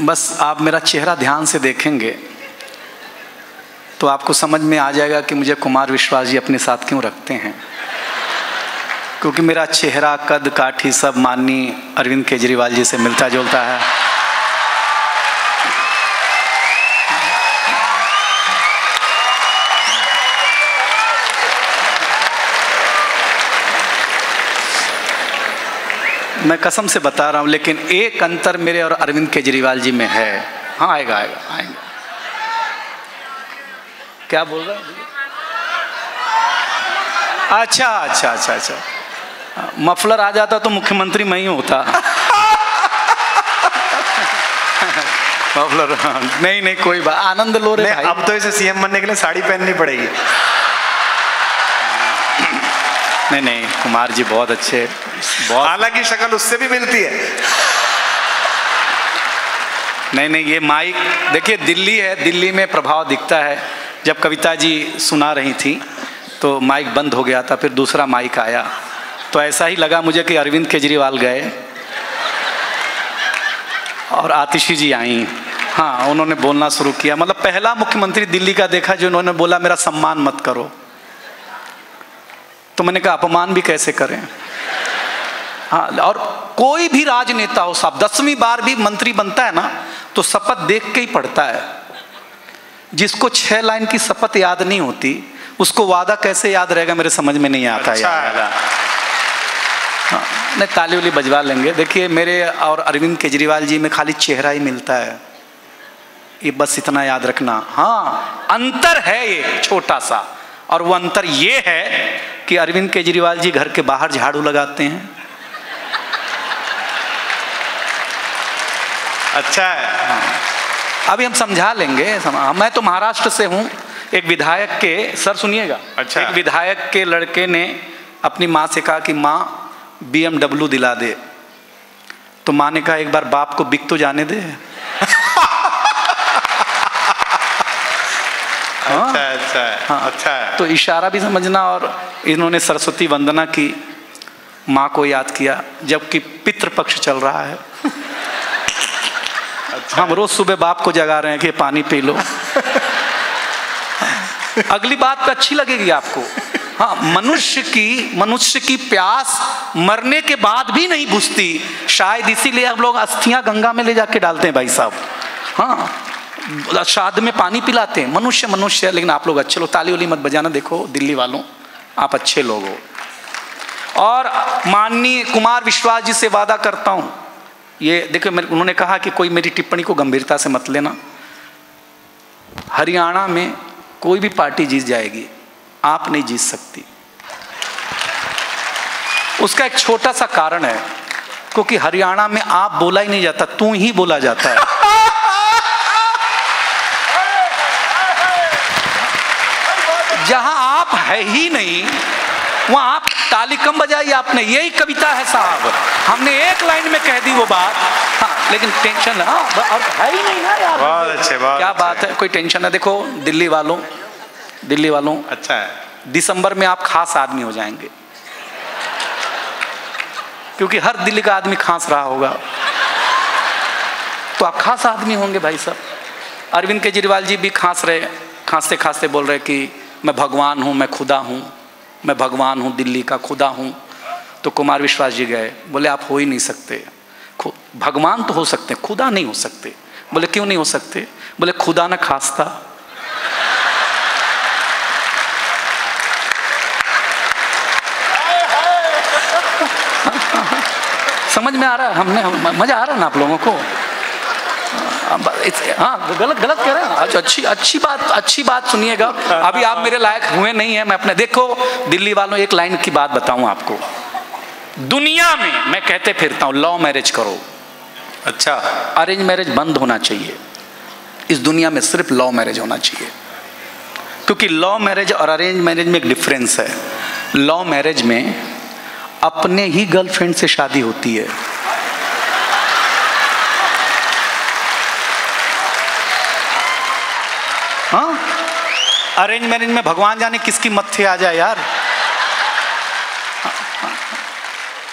बस आप मेरा चेहरा ध्यान से देखेंगे तो आपको समझ में आ जाएगा कि मुझे कुमार विश्वास जी अपने साथ क्यों रखते हैं। क्योंकि मेरा चेहरा, कद, काठी सब माननी अरविंद केजरीवाल जी से मिलता जुलता है। मैं कसम से बता रहा हूँ लेकिन एक अंतर मेरे और अरविंद केजरीवाल जी में है। हाँ आएगा आएगा आएगा। क्या बोल रहे हैं? अच्छा अच्छा अच्छा अच्छा। मफलर आ जाता तो मुख्यमंत्री मैं ही होता। मफलर हाँ, नहीं नहीं कोई बात। आनंद लो रहे अब तो इसे सीएम बनने के लिए साड़ी पहननी पड़ेगी। नहीं नहीं कुमार जी बहुत अच्छे बहुत हालाँकि शक्ल उससे भी मिलती है। नहीं नहीं ये माइक देखिए दिल्ली है दिल्ली में प्रभाव दिखता है। जब कविता जी सुना रही थी तो माइक बंद हो गया था फिर दूसरा माइक आया। तो ऐसा ही लगा मुझे कि अरविंद केजरीवाल गए और आतिशी जी आई। हाँ उन्होंने बोलना शुरू किया। मतलब पहला मुख्यमंत्री दिल्ली का देखा जो उन्होंने बोला मेरा सम्मान मत करो। तो मैंने कहा अपमान भी कैसे करें? हाँ और कोई भी राजनेता हो साहब दसवीं बार भी मंत्री बनता है ना तो शपथ देख के ही पढ़ता है। जिसको छह लाइन की शपथ याद नहीं होती उसको वादा कैसे याद रहेगा मेरे समझ में नहीं आता अच्छा यार। है। हाँ, नहीं ताली उली बजवा लेंगे। देखिए मेरे और अरविंद केजरीवाल जी में खाली चेहरा ही मिलता है। ये बस इतना याद रखना। हाँ अंतर है ये छोटा सा। और वो अंतर ये है कि अरविंद केजरीवाल जी घर के बाहर झाड़ू लगाते हैं। अच्छा है। अभी हम समझा लेंगे सम... मैं तो महाराष्ट्र से हूँ। एक विधायक के सर सुनिएगा। अच्छा। एक विधायक के लड़के ने अपनी माँ से कहा कि माँ बी दिला दे। तो माँ ने कहा एक बार बाप को बिक तो जाने दे। अच्छा अच्छा है। हाँ। अच्छा। है तो इशारा भी समझना और इन्होंने सरस्वती वंदना की माँ को याद किया जबकि पितृपक्ष चल रहा है। अच्छा। हम रोज सुबह बाप को जगा रहे हैं कि पानी पी लो। अगली बात पे अच्छी लगेगी आपको। हाँ मनुष्य की मनुष्य की प्यास मरने के बाद भी नहीं बुझती। शायद इसीलिए हम लोग अस्थियाँ गंगा में ले जाके डालते हैं भाई साहब। हाँ। श्राद्ध में पानी पिलाते हैं। मनुष्य मनुष्य, लेकिन आप लोग अच्छे लोग। ताली उली मत बजाना, देखो, दिल्ली वालों, आप अच्छे लोग हो। और माननीय कुमार विश्वास जी से वादा करता हूँ। ये देखो, मेरे, उन्होंने कहा कि कोई मेरी टिप्पणी को गंभीरता से मत लेना। हरियाणा में कोई भी पार्टी जीत जाएगी, आप नहीं जीत सकती। उसका एक छोटा सा कारण है, क्योंकि हरियाणा में आप बोला ही नहीं जाता, तू ही बोला जाता है जहाँ आप है ही नहीं वहाँ आप ताली कम बजाई आपने यही कविता है साहब। हमने एक लाइन में कह दी वो बात। हाँ लेकिन टेंशन हाँ और है ही नहीं ना यार। बहुत अच्छे बहुत क्या बात है कोई टेंशन है देखो दिल्ली वालों दिल्ली वालों अच्छा है। दिसंबर में आप खास आदमी हो जाएँगे। क्योंकि हर दिल्ली का आदमी खांस रहा होगा। तो आप खास आदमी होंगे भाई साहब। अरविंद केजरीवाल जी भी खांस रहे खांसते खांसते बोल रहे कि मैं भगवान हूँ मैं खुदा हूँ मैं भगवान हूँ दिल्ली का खुदा हूँ। तो कुमार विश्वास जी गए बोले आप हो ही नहीं सकते। भगवान तो हो सकते खुदा नहीं हो सकते। बोले क्यों नहीं हो सकते? बोले खुदा न खास्ता। समझ में आ रहा है? हमने हम, मज़ा आ रहा है ना आप लोगों को? हाँ गलत गलत कह रहे हैं। अच्छा अच्छी अच्छी बात अच्छी बात सुनिएगा। अभी आप मेरे लायक हुए नहीं है मैं अपने देखो दिल्ली वालों एक लाइन की बात बताऊँ आपको। दुनिया में मैं कहते फिरता हूँ लव मैरिज करो। अच्छा। अरेंज मैरिज बंद होना चाहिए। इस दुनिया में सिर्फ़ लव मैरिज होना चाहिए। क्योंकि लव मैरिज और अरेंज मैरिज में एक डिफरेंस है। लव मैरिज में अपने ही गर्लफ्रेंड से शादी होती है हाँ। अरेंज मैरिज में भगवान जाने किसकी मत्थे आ जाए यार?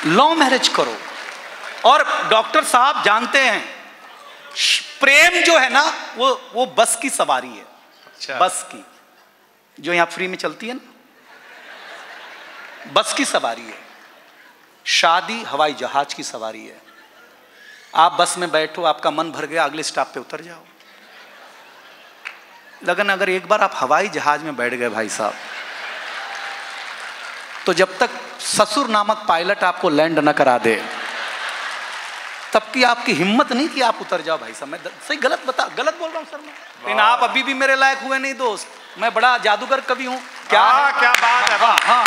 लव मैरिज करो। और डॉक्टर साहब जानते हैं प्रेम जो है ना वो वो बस की सवारी है। अच्छा। बस की। जो यहाँ फ्री में चलती है ना बस की सवारी है। शादी हवाई जहाज़ की सवारी है। आप बस में बैठो आपका मन भर गया अगले स्टॉप पे उतर जाओ। लगन अगर एक बार आप हवाई जहाज़ में बैठ गए भाई साहब तो जब तक ससुर नामक पायलट आपको लैंड न करा दे तब की आपकी हिम्मत नहीं कि आप उतर जाओ भाई साहब। मैं सही गलत बता गलत बोल रहा हूँ सर मैं। लेकिन आप अभी भी मेरे लायक हुए नहीं दोस्त। मैं बड़ा जादूगर कवि हूँ। क्या हाँ, है? क्या बात है, हाँ हाँ।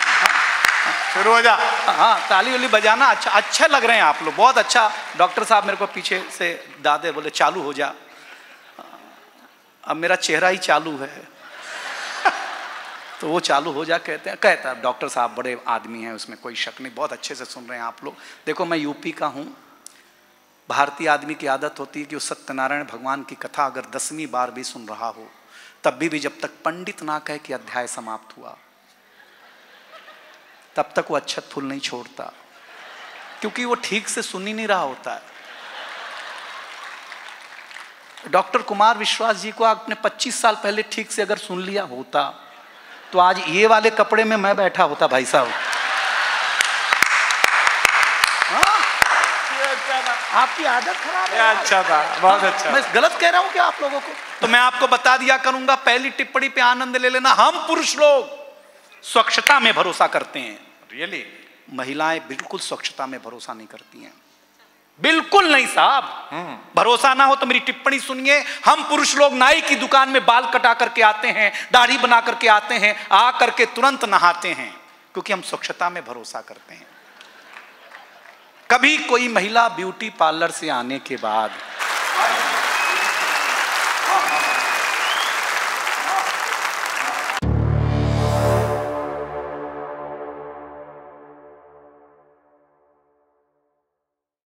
शुरू हो जा। हाँ ताली वाली बजाना अच्छा अच्छे लग रहे हैं आप लोग। बहुत अच्छा डॉक्टर साहब मेरे को पीछे से दादे बोले चालू हो जा। अब मेरा चेहरा ही चालू है। तो वो चालू हो जा कहते हैं। कहता है डॉक्टर साहब बड़े आदमी हैं उसमें कोई शक नहीं बहुत अच्छे से सुन रहे हैं आप लोग। देखो मैं यूपी का हूँ। भारतीय आदमी की आदत होती है कि वो सत्यनारायण भगवान की कथा अगर दसवीं बार भी सुन रहा हो तब भी, भी जब तक पंडित ना कहे कि अध्याय समाप्त हुआ तब तक वो अच्छत फूल नहीं छोड़ता। क्योंकि वो ठीक से सुन ही नहीं रहा होता है। डॉक्टर कुमार विश्वास जी को आपने 25 साल पहले ठीक से अगर सुन लिया होता तो आज ये वाले कपड़े में मैं बैठा होता भाई साहब। हाँ? आपकी आदत खराब है अच्छा था बहुत अच्छा। मैं गलत कह रहा हूँ क्या आप लोगों को? तो मैं आपको बता दिया करूँगा पहली टिप्पणी पे आनंद ले लेना। हम पुरुष लोग स्वच्छता में भरोसा करते हैं। रियली महिलाएँ बिल्कुल स्वच्छता में भरोसा नहीं करती हैं। बिल्कुल नहीं साहब। भरोसा ना हो तो मेरी टिप्पणी सुनिए। हम पुरुष लोग नाई की दुकान में बाल कटा करके आते हैं, दाढ़ी बना करके आते हैं, आ करके तुरंत नहाते हैं, क्योंकि हम स्वच्छता में भरोसा करते हैं। कभी कोई महिला ब्यूटी पार्लर से आने के बाद